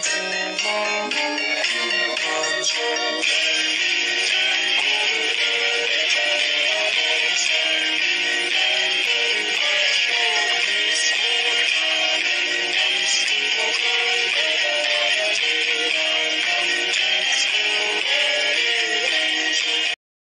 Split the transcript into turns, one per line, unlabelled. the you.